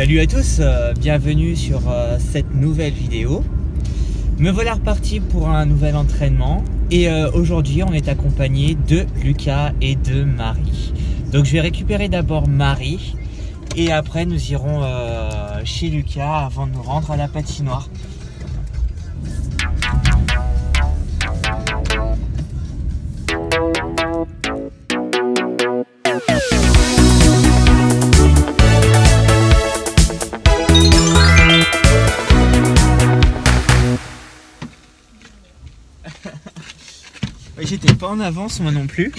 Salut à tous, euh, bienvenue sur euh, cette nouvelle vidéo. Me voilà reparti pour un nouvel entraînement et euh, aujourd'hui on est accompagné de Lucas et de Marie. Donc je vais récupérer d'abord Marie et après nous irons chez Lucas avant de nous rendre à la patinoire. Pas en avance moi non plus.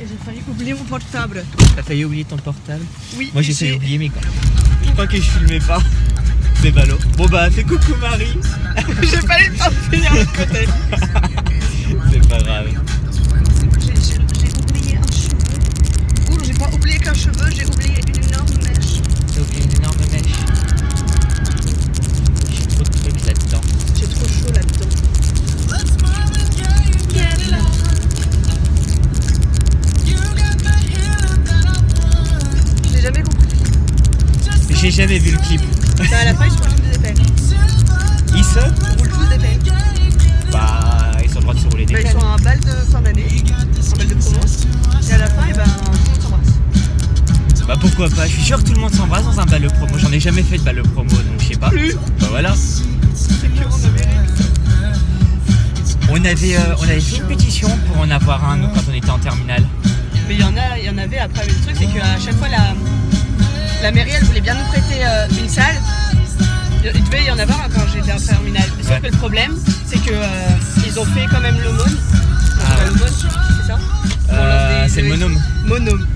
Et j'ai failli oublier mon portable. T'as failli oublier ton portable Oui. Moi j'ai failli oublier mais quoi. Je crois que je filmais pas. C'est ballot. Bon bah fais coucou Marie. J'ai pas eu le temps de finir l'autre côté. Vu le clip. Bah, à la fin, ils sont tous des. Ils se roulent tous des épais. Bah ils sont le droit de se rouler des Bah, ils pelles. sont un bal de fin d'année, un bal de promo. Et à la fin, et ben, tout le monde s'embrasse. Bah pourquoi pas, je suis sûr que tout le monde s'embrasse dans un bal de promo. J'en ai jamais fait de bal de promo donc je sais pas. Plus. Bah voilà. C'est que en Amérique. On avait, euh, on avait fait une pétition pour en avoir un nous quand on était en terminale. Mais il y en a, il y en avait après. Le truc, c'est qu'à chaque fois, la, la mairie, elle voulait bien nous prêter euh, une salle. Il devait y en avoir quand j'étais en terminale. Sauf Ouais. que le problème, c'est que euh, ils ont fait quand même l'aumône. Ah l'aumône, c'est ça Euh, c'est le. L'aumône.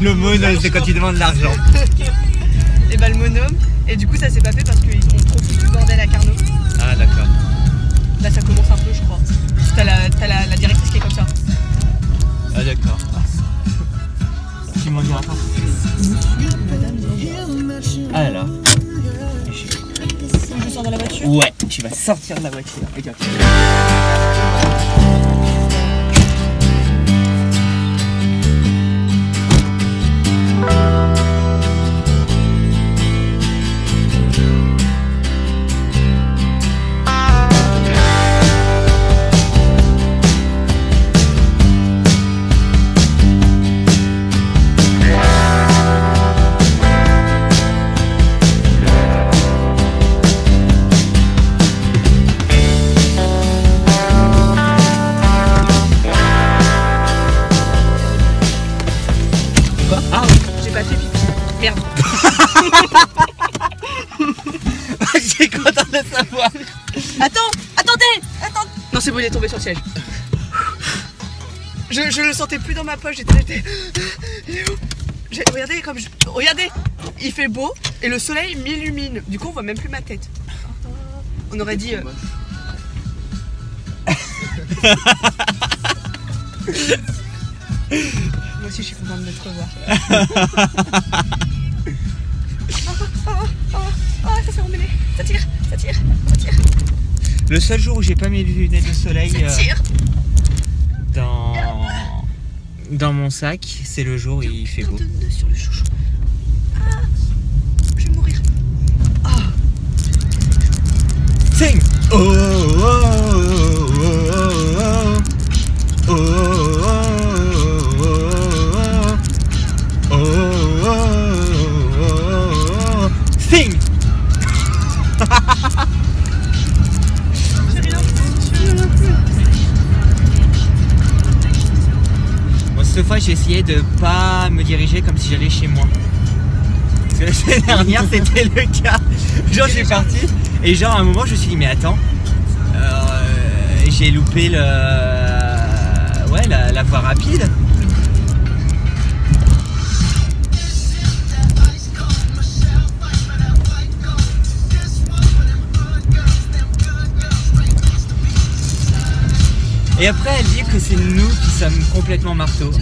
Le monome, c'est quand tu demandes de l'argent. Et bah le monome. Et du coup, ça s'est pas fait parce qu'ils ont trop foutu le bordel à Carnot. Ah d'accord. Là, ça commence un peu, je crois. T'as la, la, la directrice qui est comme ça. Ah d'accord. Tu m'en diras pas Ouais, tu vas sortir de la voiture. Regarde. Quoi Ah J'ai pas fait pipi. Merde. J'ai content de savoir. Attends, attendez, attends. Non, c'est bon, il est tombé sur le siège. Je, je le sentais plus dans ma poche, j'étais. Regardez comme je- Regardez, il fait beau et le soleil m'illumine. Du coup, on voit même plus ma tête. On aurait dit. euh, aussi, je suis contente de te revoir. Ah, ah, ah, ah, ça s'est emmêlé. Ça tire, ça tire, ça tire, Le seul jour où j'ai pas mes lunettes de soleil ça euh, tire. dans dans mon sac, c'est le jour où il fait beau. De sur le chouchou. Ah, je vais mourir. Ah, Sing Oh oh oh oh J'ai essayé de pas me diriger comme si j'allais chez moi. Parce que la semaine dernière, c'était le cas. Genre, je suis parti et genre, à un moment, je me suis dit, mais attends, euh, j'ai loupé le. Ouais, la, la voie rapide. Et après, elle dit que c'est nous qui sommes complètement marteaux.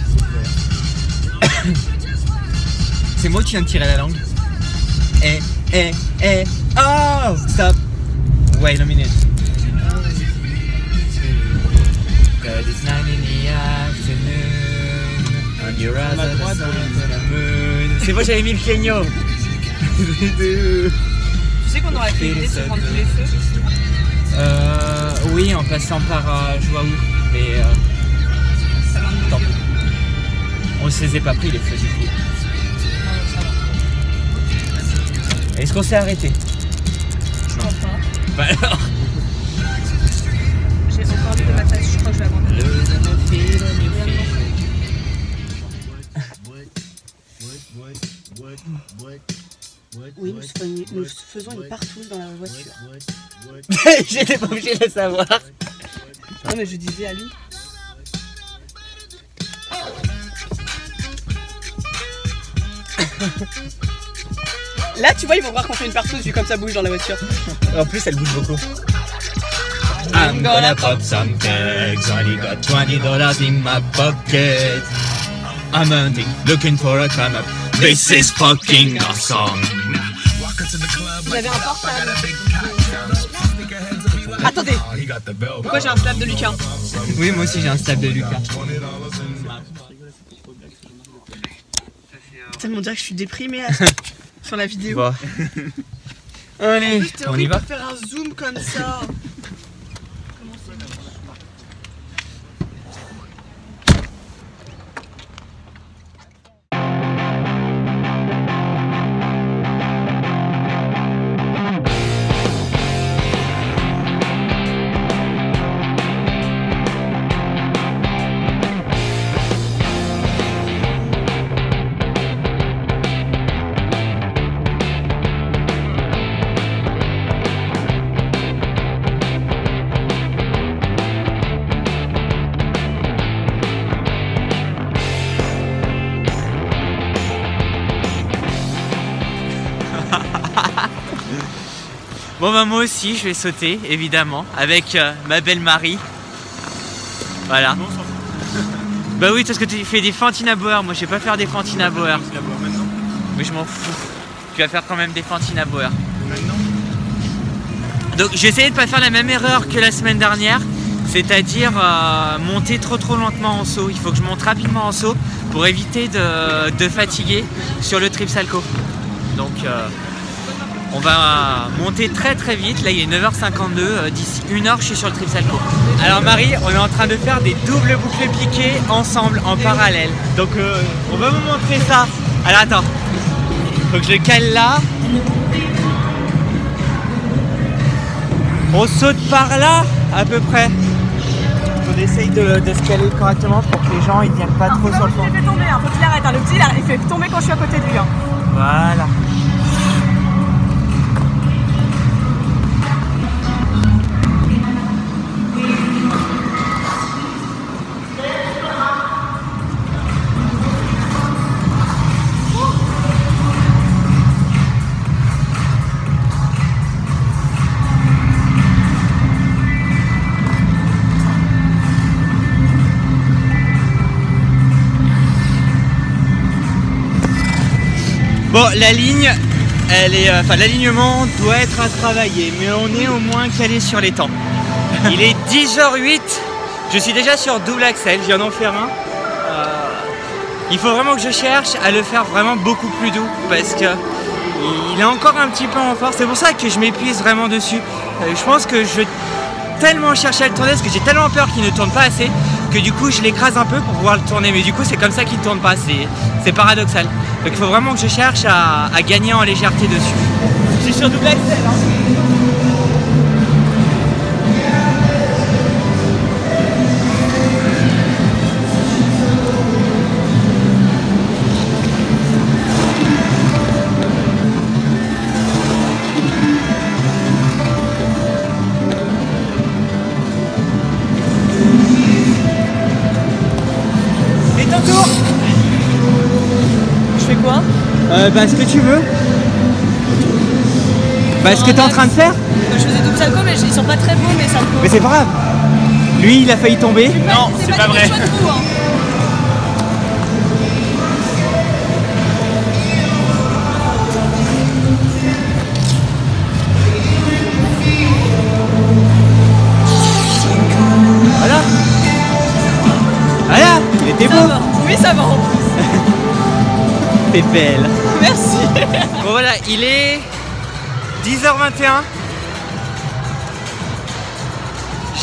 c'est moi qui viens de tirer la langue. Eh, eh, eh, oh, stop. Wait a minute. Cause it's nine in the afternoon. On your eyes Ma are the droite, sun and the moon. C'est moi j'avais mis le Kenyo. Tu sais qu'on aurait fait l'idée de se prendre tous les feux? Euh, oui, en passant par euh, mais euh, on ne se les a pas pris les feux du coup. Est-ce qu'on s'est arrêté? Je crois pas. Bah alors J'ai encore envie de ma je crois que je vais abandonner. Oui, nous, faisons une partouze dans la voiture. J'étais pas obligé de le savoir. Non, mais je disais à lui. Là, tu vois, ils vont voir qu'on fait une partouze vu comme ça bouge dans la voiture. En plus, elle bouge beaucoup. I'm gonna pop some kegs. Only got 20 dollars in my pocket. I'm hunting, looking for a come up. This is fucking awesome. Vous avez un portable. Attendez, pourquoi j'ai un slap de Lucas? Oui, moi aussi j'ai un stab de Lucas. Tellement dire que je suis déprimée là, sur la vidéo. Bon. Allez, C'était on y va faire un zoom comme ça. Bon bah moi aussi je vais sauter évidemment avec euh, ma belle Marie. Voilà. Bah oui parce que tu fais des fantines à Bauer, moi je vais pas faire des fantines à Bauer. Mais je m'en fous. Tu vas faire quand même des fantines à Bauer. Donc j'ai essayé de pas faire la même erreur que la semaine dernière, c'est-à-dire euh, monter trop trop lentement en saut. Il faut que je monte rapidement en saut pour éviter de, de fatiguer sur le trip salco. Donc euh, on va monter très très vite. Là, il est 9h52. euh, D'ici une heure, je suis sur le trip salco. Alors, Marie, on est en train de faire des doubles boucles piquées ensemble, en parallèle. Donc, euh, on va vous montrer ça. Alors, attends. Faut que je le cale là. On saute par là, à peu près. On essaye de, de se caler correctement pour que les gens ils viennent pas trop sur le fond. Il fait tomber, hein. faut qu'il arrête. hein. Le petit, il fait tomber quand je suis à côté de lui. hein. Voilà. Bon, la ligne, elle est, euh, enfin l'alignement doit être à travailler, mais on est au moins calé sur les temps. Il est 10h08, je suis déjà sur double axel, je viens d'en faire un. Euh, il faut vraiment que je cherche à le faire vraiment beaucoup plus doux parce que il est encore un petit peu en force. C'est pour ça que je m'épuise vraiment dessus. Euh, je pense que je vais tellement chercher à le tourner parce que j'ai tellement peur qu'il ne tourne pas assez que du coup je l'écrase un peu pour pouvoir le tourner. Mais du coup c'est comme ça qu'il ne tourne pas. C'est, paradoxal. Donc il faut vraiment que je cherche à, gagner en légèreté dessus. Je suis sur double axel. hein. Bah ce que tu veux. Bah ce que t'es en train de faire Je faisais double salco, mais ils sont pas très beaux, mes salcos. Mais c'est pas grave. Lui il a failli tomber. Non, c'est pas, vrai. Voilà. Voilà, il était Ça beau. va. Oui, ça va en plus. T'es belle. Merci. Bon voilà, il est 10h21.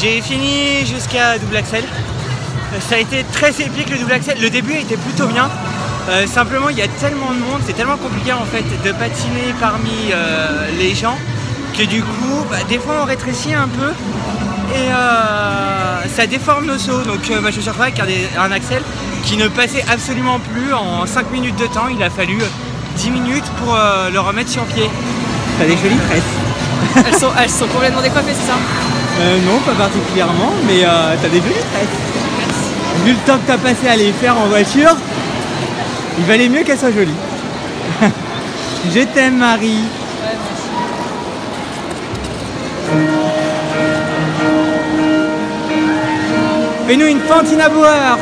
J'ai fini jusqu'à double axel. Ça a été très épique le double axel. Le début était plutôt bien. Euh, simplement, il y a tellement de monde, c'est tellement compliqué en fait de patiner parmi euh, les gens que du coup, bah, des fois on rétrécit un peu et euh, ça déforme nos sauts. Donc retrouvé avec un, un, axel qui ne passait absolument plus en 5 minutes de temps. Il a fallu 10 minutes pour le remettre sur pied. T'as des jolies tresses. elles, sont, elles sont complètement décoiffées, c'est ça? Non, pas particulièrement, mais t'as des jolies tresses. Vu le temps que t'as passé à les faire en voiture, il valait mieux qu'elle soit jolie. Je t'aime Marie. Fais-nous une fantine à boire.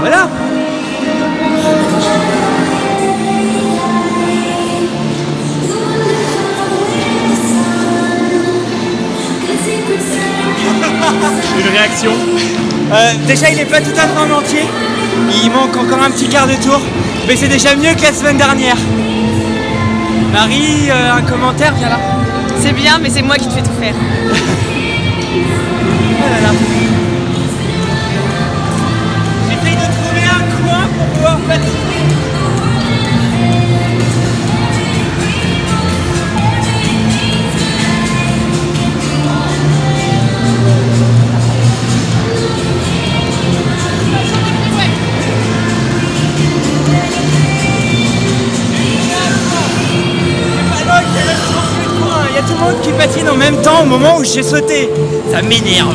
Voilà. Une réaction euh, déjà, il n'est pas tout à fait en entier. Il manque encore un petit quart de tour. Mais c'est déjà mieux que la semaine dernière. Marie, euh, un commentaire, viens là. C'est bien, mais c'est moi qui te fais tout faire. qui patine en même temps au moment où j'ai sauté. Ça m'énerve.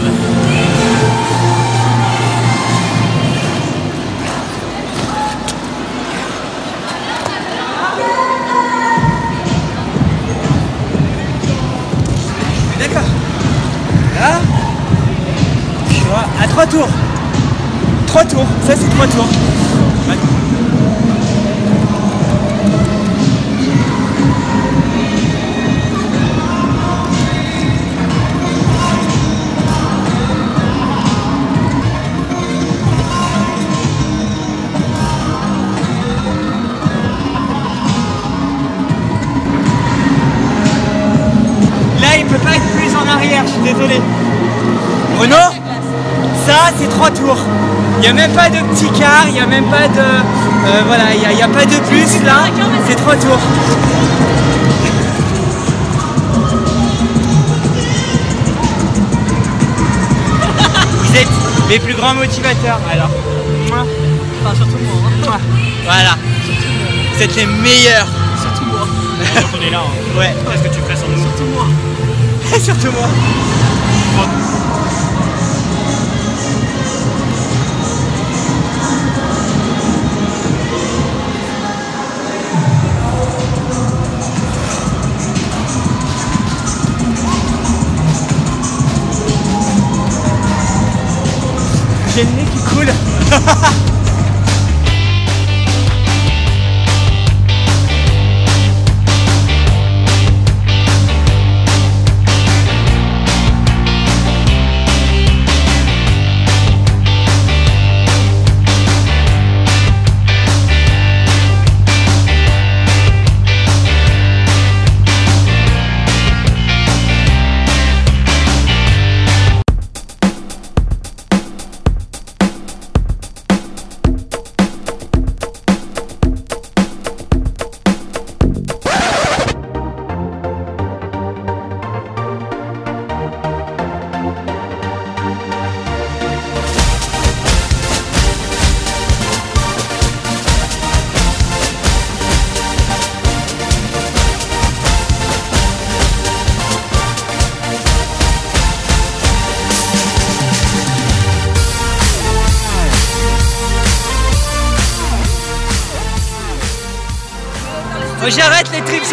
3 tours. 3 tours, ça c'est 3 tours. Trois tours. Il n'y a même pas de petit quart, il n'y a même pas de... Euh, voilà, il n'y a, pas de plus là. C'est trois tours. Vous êtes les plus grands motivateurs, alors. Enfin, surtout moi. Hein. Voilà. Vous êtes les meilleurs. Surtout moi. on est là. Hein. Ouais. Qu'est-ce que tu fais sans nous? Surtout moi. Surtout moi. J'ai le nez qui coule.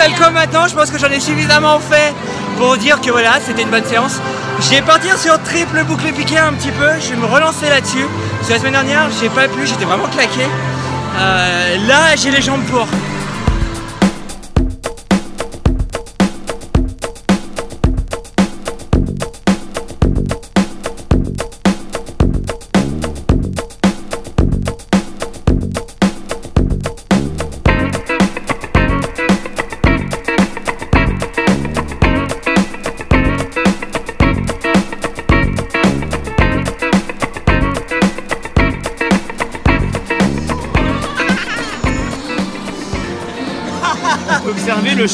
Alcool maintenant, je pense que j'en ai suffisamment fait pour dire que voilà, c'était une bonne séance. Je vais partir sur triple boucle piqué un petit peu, je vais me relancer là-dessus. La semaine dernière, j'ai pas pu, j'étais vraiment claqué. Euh, là, j'ai les jambes pour.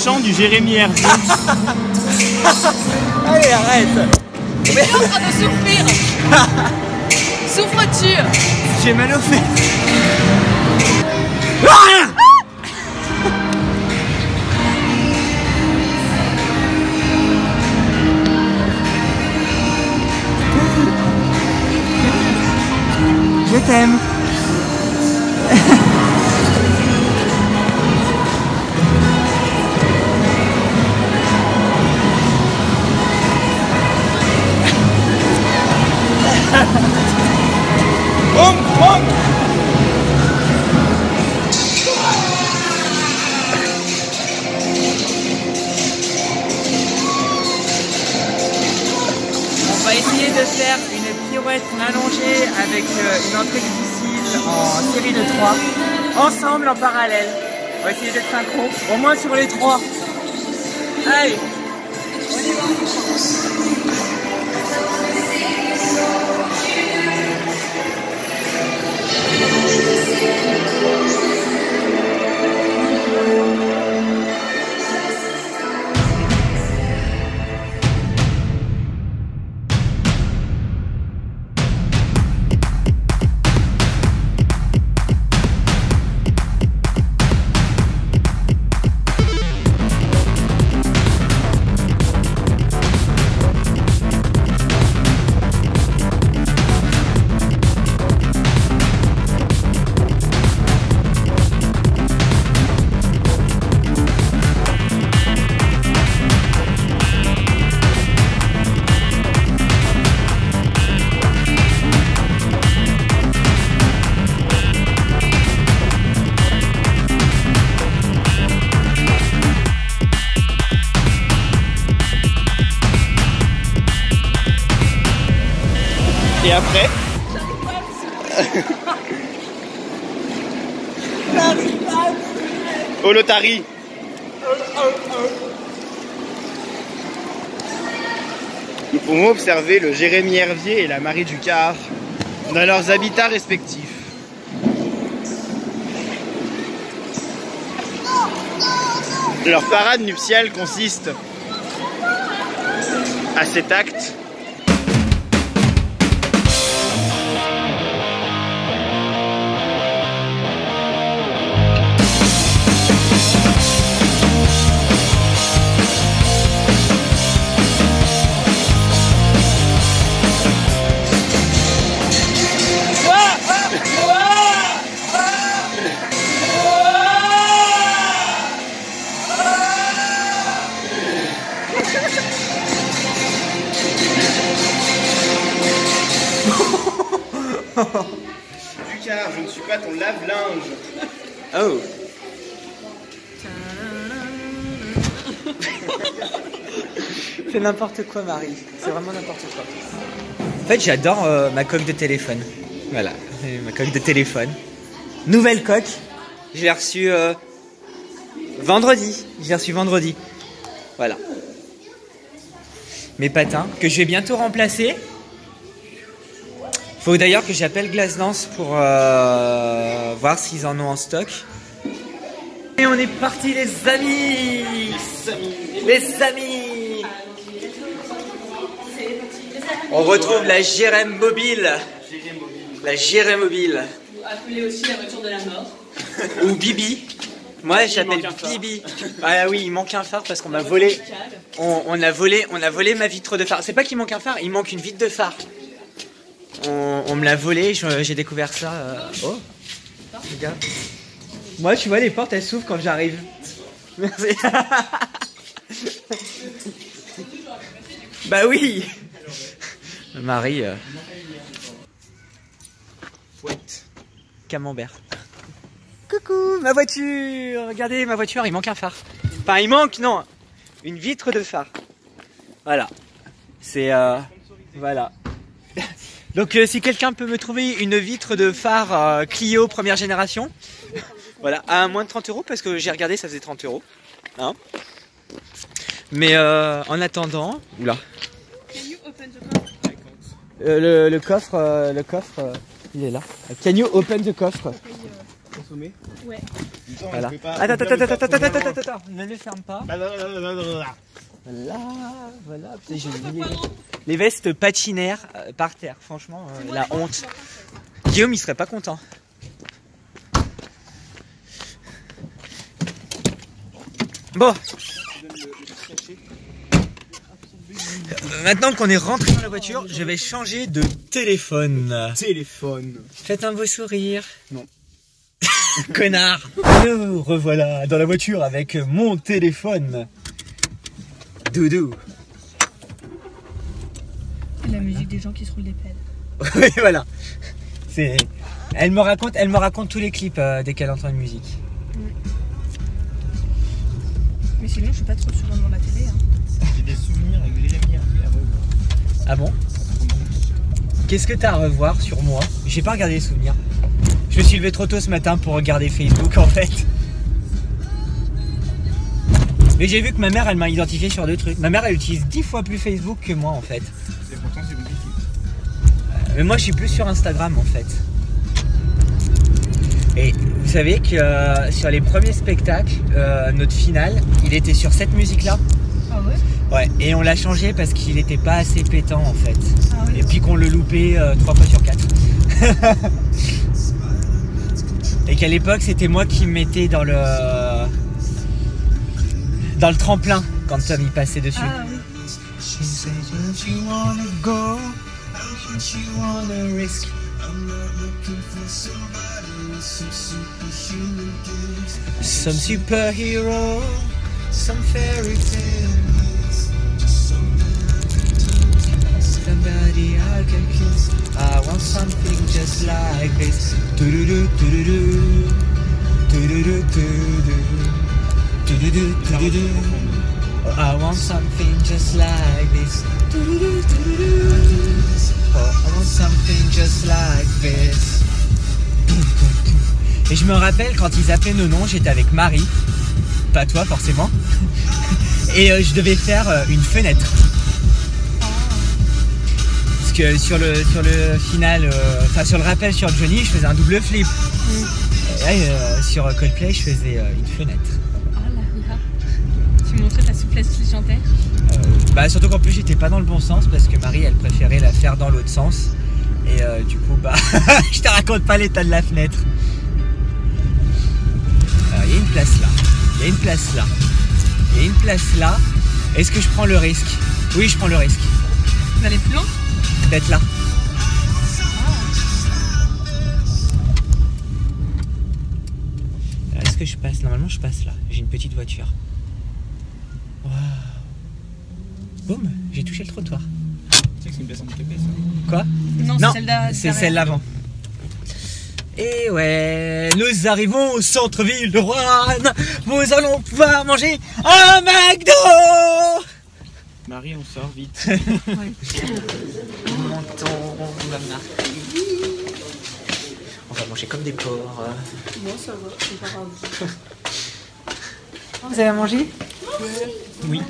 Chant du Jérémy Hervé. Allez, arrête. On est en train de souffrir. Souffre-tu J'ai mal au fait Je t'aime en parallèle. On va essayer d'être synchro, au moins sur les trois. Allez Nous pouvons observer le Jérémy Hervier et la Marie Ducard dans leurs habitats respectifs. Leur parade nuptiale consiste à cet acte Oh C'est n'importe quoi Marie, c'est vraiment n'importe quoi. En fait j'adore euh, ma coque de téléphone. Voilà, ma coque de téléphone. Nouvelle coque, je l'ai reçue euh, vendredi. Je l'ai reçue vendredi. Voilà. Mes patins, que je vais bientôt remplacer. Faut d'ailleurs que j'appelle Glace Dance pour euh, voir s'ils en ont en stock. Et on est parti les amis. Les amis. On retrouve la Jérém Mobile. La Jérém Mobile. Appelé aussi la voiture de la mort. Ou Bibi. Moi j'appelle. Bibi. Ah oui il manque un phare parce qu'on m'a volé. On, on a volé on a volé ma vitre de phare. C'est pas qu'il manque un phare, il manque une vitre de phare On, me l'a volé, j'ai découvert ça euh, Oh Regarde Moi tu vois les portes elles s'ouvrent quand j'arrive Merci Bah oui Marie euh. Camembert. Coucou, ma voiture Regardez ma voiture, il manque un phare. Enfin, il manque, non, une vitre de phare. Voilà. C'est... Euh, voilà. Donc euh, si quelqu'un peut me trouver une vitre de phare euh, Clio première génération, voilà, à moins de 30 euros, parce que j'ai regardé, ça faisait 30 euros. Hein Mais euh, en attendant... Oula. Euh, le, le coffre, euh, le coffre, euh, il est là. Can you open the coffre consommer Ouais. Voilà. Attends, attends, attends, attends, attends, attends, attends, ne le ferme pas. Voilà, voilà. Putain, j'ai oublié les vestes. Les vestes patinaires euh, par terre, franchement, euh, la honte. Guillaume, il serait pas content. Bon. Euh, Maintenant qu'on est rentré dans la voiture, je vais changer de téléphone. Téléphone. Faites un beau sourire. Non. Connard. Nous revoilà dans la voiture avec mon téléphone. Doudou. La musique des gens qui se roulent des pelles. Oui, voilà. C'est. Elle me raconte, elle me raconte tous les clips euh, dès qu'elle entend une musique. Mais sinon, je suis pas trop souvent devant la télé. Hein. J'ai des souvenirs Hervé à revoir. Ah bon? Qu'est-ce que t'as à revoir sur moi? J'ai pas regardé les souvenirs. Je me suis levé trop tôt ce matin pour regarder Facebook en fait. Mais j'ai vu que ma mère elle m'a identifié sur deux trucs. Ma mère elle utilise dix fois plus Facebook que moi en fait. Et pourtant, c'est compliqué. Mais moi je suis plus sur Instagram en fait. Et vous savez que euh, sur les premiers spectacles, euh, notre finale, il était sur cette musique là. Ah ouais? Ouais, et on l'a changé parce qu'il n'était pas assez pétant en fait. Ah ouais Et puis qu'on le loupait euh, trois fois sur quatre. et qu'à l'époque c'était moi qui me mettais dans le dans le tremplin quand Tom y passait dessus. Ah oui. She says, "Don't you wanna go? Don't you wanna risk?" Some superhero, some fairy tale. Somebody I can kiss. I want something just like this. I want something just like this. Do-do-do, do-do-do. Oh, I want something just like this. Et je me rappelle quand ils appelaient nos noms, j'étais avec Marie, pas toi forcément, et euh, je devais faire euh, une fenêtre. Parce que sur le, sur le final, euh, enfin sur le rappel sur Johnny, je faisais un double flip. Et là, euh, sur Coldplay, je faisais une fenêtre. Oh là là. Tu montrais ta souplesse légendaire. Euh, bah surtout qu'en plus j'étais pas dans le bon sens parce que Marie elle préférait la faire dans l'autre sens et euh, du coup bah je te raconte pas l'état de la fenêtre. Alors il y a une place là, il y a une place là, il y a une place là. Est-ce que je prends le risque? Oui je prends le risque D'aller plus loin? D'être là. Alors, Est-ce que je passe? Normalement je passe là, j'ai une petite voiture. Waouh Boum, j'ai touché le trottoir. Tu sais que c'est une place handicapée, ça Quoi? Non, c'est celle d'avant. Et ouais, nous arrivons au centre-ville de Rouen. Nous allons pouvoir manger un McDo. Marie, on sort vite. Montons. On va manger comme des porcs. Moi, ça va, c'est pas grave. Vous avez à manger? Oui.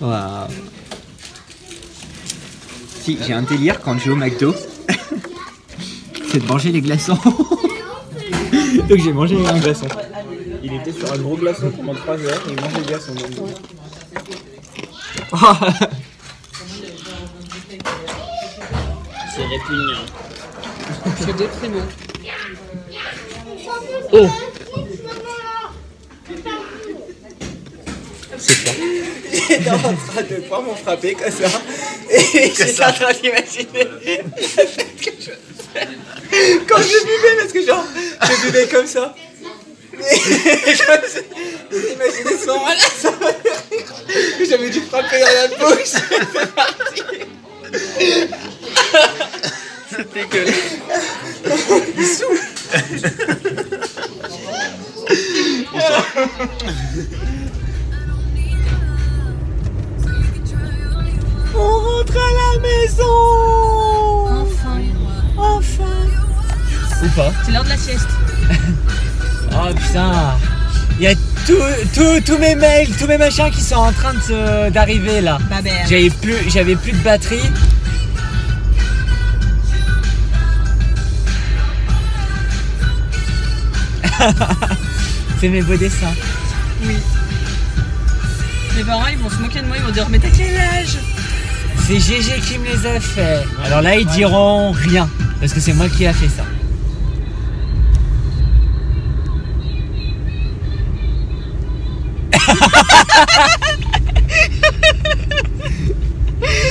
Waouh. Si, j'ai un délire quand je vais au McDo. c'est de manger les glaçons. Donc j'ai mangé un glaçon. Il était sur un gros glaçon pendant 3 heures et il mangeait le glaçon. C'est répugnant. C'est déprimant. oh C'est ça. J'étais en train de pas m'en frapper comme ça. Et j'étais en train d'imaginer que je. Quand je buvais, parce que genre, je buvais comme ça. Et je imaginé ce moment-là, ça m'a. J'avais dû frapper dans la bouche. C'est parti. C'était que. Il souffle. Rentre à la maison Enfin. Enfin Ou pas C'est l'heure de la sieste. Oh putain Il y a tout- tout- tous mes mails, tous mes machins qui sont en train de se- d'arriver là. Babère. J'avais plus, j'avais plus de batterie. Fais mes beaux dessins. Oui. Mes parents, ils vont se moquer de moi, ils vont dire Mais t'as quel âge? C'est GG qui me les a fait. Alors là, ils diront rien. Parce que c'est moi qui a fait ça.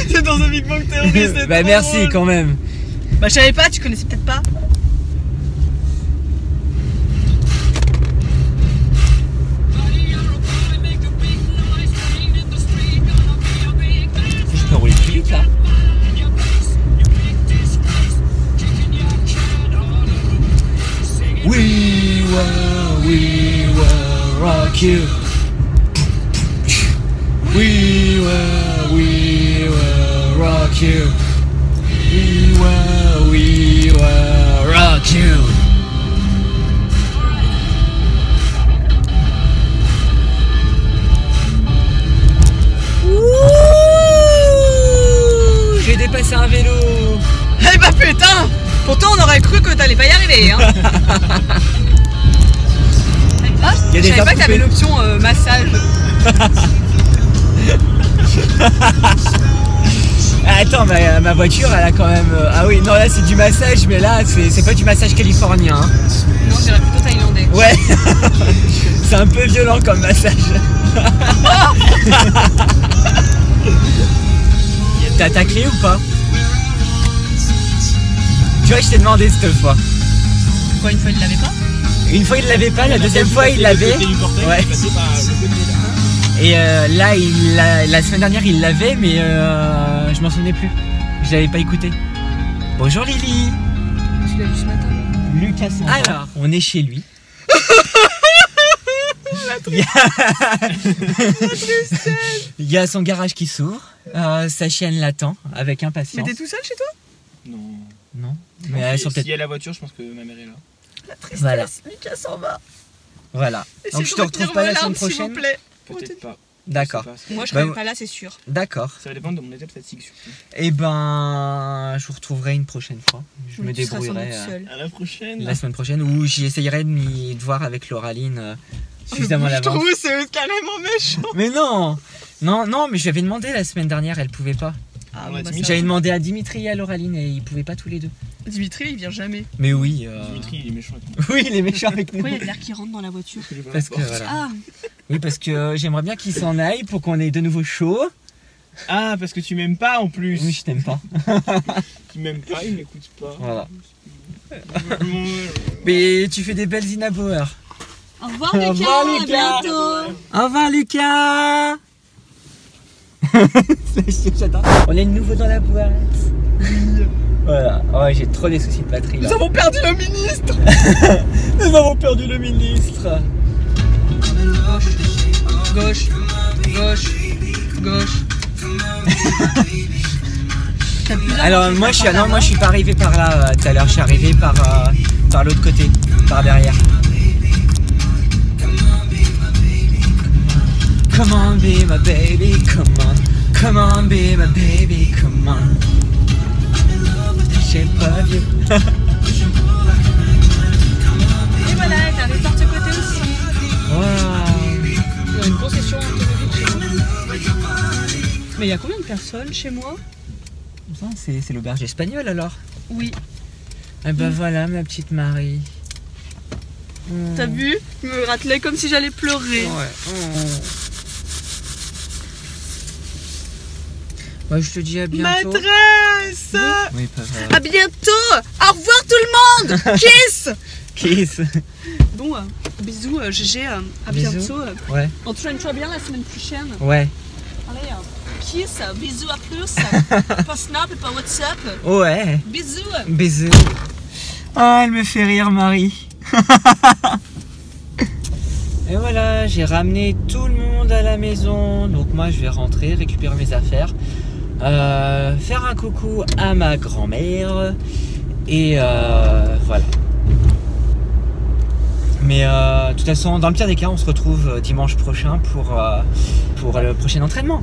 C'est dans un Big Bang Theory, bah merci drôle. quand même. Bah, je savais pas, tu connaissais peut-être pas. You. We will, we will rock you. We will, we will rock you. J'ai dépassé un vélo. Eh bah putain Pourtant, on aurait cru que t'allais pas y arriver, hein. Il y a je des savais pas que t'avais l'option euh, massage. Ah, Attends, ma, ma voiture, elle a quand même. euh, Ah oui, non, là c'est du massage, mais là c'est c'est pas du massage californien. hein. Non, j'irais plutôt thaïlandais. Ouais, c'est un peu violent comme massage. T'as ta clé ou pas? Tu vois, je t'ai demandé cette fois. Quoi, une fois, il l'avait pas? Une fois il l'avait pas, la deuxième fois il l'avait. Ouais. Et euh, là, il l'a- la semaine dernière il l'avait, mais euh, je m'en souvenais plus. Je l'avais pas écouté. Bonjour Lily. Tu l'as vu ce matin Lucas Alors, on est chez lui. Il y, a... Il y a son garage qui s'ouvre. Euh, sa chienne l'attend avec Mais impatience. t'es tout seul chez toi? Non. Non Mais elles sont si peut-être. y a la voiture, je pense que ma mère est là. La tristesse, Voilà. Lucas s'en va. Voilà. Essayez Donc je te retrouve pas la semaine s'il vous prochaine. plaît. Peut-être pas. D'accord. Moi, je Bah, serai pas là, c'est sûr. D'accord. Ça va dépendre de mon état de fatigue surtout. Et ben, je vous retrouverai une prochaine fois. Je me Oui, débrouillerai euh. À la prochaine. la semaine prochaine où j'y essayerai de m'y de voir avec Lauraline euh, suffisamment à Je l'avance. trouve que c'est carrément méchant. Mais non Non, non, mais je lui avais demandé la semaine dernière, elle pouvait pas. Ah, bon, bah, J'avais va. demandé à Dimitri et à Lauraline et ils pouvaient pas tous les deux. Dimitri, il vient jamais. Mais oui. euh, Dimitri, il est méchant avec moi. Oui, il est méchant avec nous. Pourquoi il y a de l'air qui rentre dans la voiture Parce que voilà. Ah, Oui, parce que euh, j'aimerais bien qu'il s'en aille pour qu'on ait de nouveau chaud. Ah, parce que tu m'aimes pas en plus. Oui, je t'aime pas. Tu m'aimes pas, il m'écoute pas. Voilà. Mais tu fais des belles Inabauer. au revoir Au Lucas, revoir, à Lucas. bientôt. Au revoir, Lucas J'adore. On est de nouveau dans la boîte. Voilà. Ouais, j'ai trop des soucis de batterie là. Nous avons perdu le ministre. Nous avons perdu le ministre. Gauche, gauche, gauche. Alors moi je suis là, non moi je suis pas arrivé par là euh, tout à l'heure, je suis arrivé par euh, par l'autre côté, par derrière. Come on be my baby, come on, come on be my baby, come on. J'ai pas vu. Et voilà, t'arrives par ce côté aussi. Waouh. Il y a une concession automobile. Mais il y a combien de personnes chez moi? Ça, C'est l'auberge espagnole alors. Oui. Eh ben voilà ma petite Marie. Mm. T'as vu? Je me ratelais comme si j'allais pleurer. Ouais. Oh. Ouais, je te dis à bientôt. Maîtresse Oui, pas vrai. À bientôt Au revoir tout le monde Kiss Kiss. Bon, euh, bisous euh, GG, euh, à Bisous. bientôt. euh. Ouais, On te bien la semaine prochaine. ouais, Allez, euh, kiss, euh, bisous à plus. pas Snap et pas WhatsApp. ouais. Bisous Bisous. Ah, elle me fait rire, Marie. Et voilà, j'ai ramené tout le monde à la maison. Donc moi, je vais rentrer, récupérer mes affaires, euh, faire un coucou à ma grand-mère. Et euh, voilà. Mais euh, de toute façon, dans le pire des cas, on se retrouve dimanche prochain pour le prochain entraînement.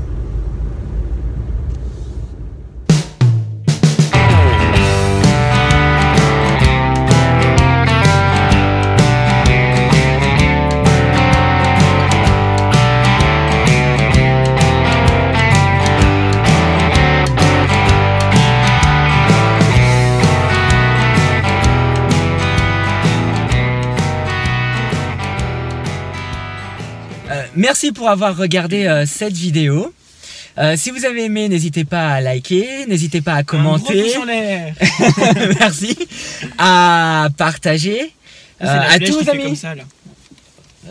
Merci pour avoir regardé euh, cette vidéo. Euh, si vous avez aimé, n'hésitez pas à liker, n'hésitez pas à Un gros commenter, l'air. merci, à partager, euh, à tous comme amis. ça, là.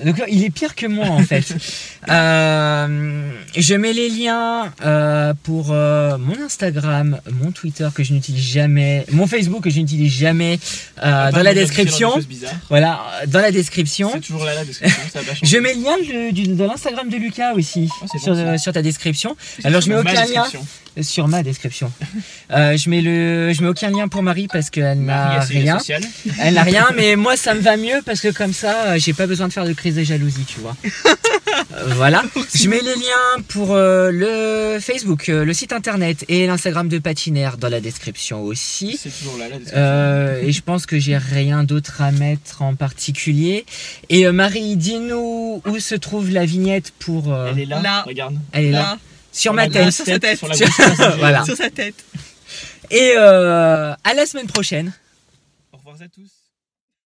Donc il est pire que moi en fait. Euh, je mets les liens euh, pour euh, mon Instagram, mon Twitter que je n'utilise jamais, mon Facebook que je n'utilise jamais euh, dans la description. Voilà, dans la description. C'est toujours là la description, ça pas. Je mets le lien de, l'Instagram de Lucas aussi Oh, c'est sur, bon, ça. sur ta description. Alors je mets aucun lien sur ma description. Euh, je mets le, je mets aucun lien pour Marie parce qu'elle n'a rien. Elle n'a rien, mais moi ça me va mieux parce que comme ça, euh, j'ai pas besoin de faire de crise de jalousie, tu vois. Euh, voilà. Je mets les liens pour euh, le Facebook, euh, le site internet et l'Instagram de Patinaire dans la description aussi. C'est toujours là la description. Euh, et je pense que j'ai rien d'autre à mettre en particulier. Et euh, Marie, dis-nous où se trouve la vignette pour. euh, Elle est là, là. regarde. elle est là. Là, Sur ma tête. sur sa tête. Sur. Voilà. sur sa tête. Et euh, à la semaine prochaine. Au revoir à tous.